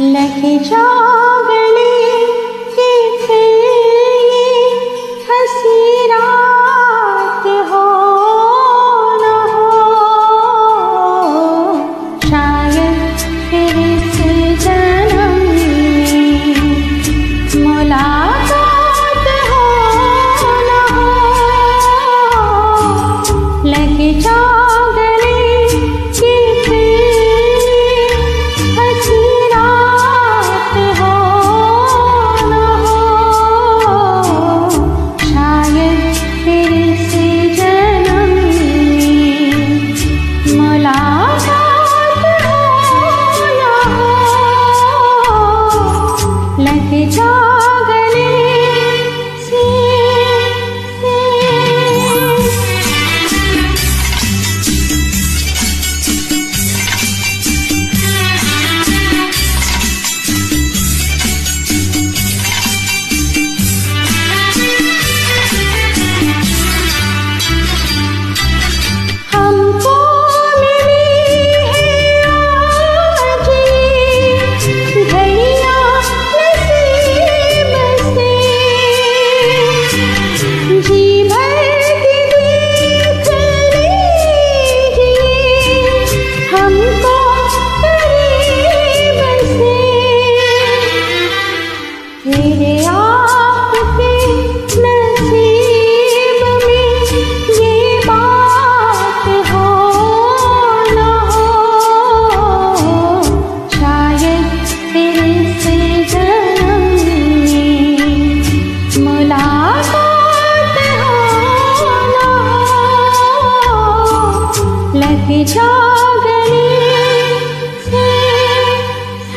लगे जागने 啊交给你，你，你。